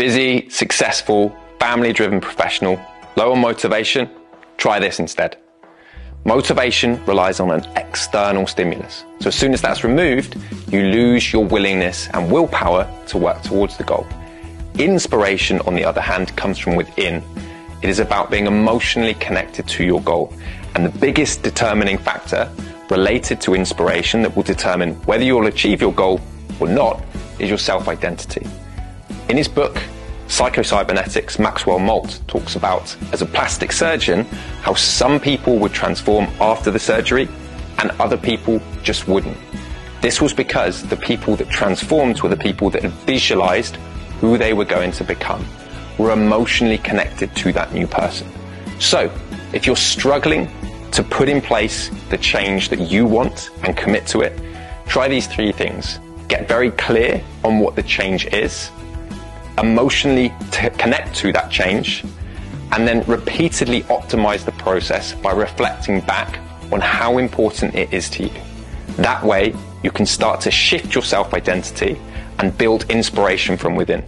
Busy, successful, family driven professional, low on motivation? Try this instead. Motivation relies on an external stimulus. So as soon as that's removed, you lose your willingness and willpower to work towards the goal. Inspiration, on the other hand, comes from within. It is about being emotionally connected to your goal. And the biggest determining factor related to inspiration that will determine whether you'll achieve your goal or not is your self identity. In his book, Psychocybernetics, Maxwell Maltz talks about, as a plastic surgeon, how some people would transform after the surgery and other people just wouldn't. This was because the people that transformed were the people that had visualized who they were going to become, were emotionally connected to that new person. So, if you're struggling to put in place the change that you want and commit to it, try these three things. Get very clear on what the change is, emotionally t- connect to that change, and then repeatedly optimize the process by reflecting back on how important it is to you. That way, you can start to shift your self identity and build inspiration from within.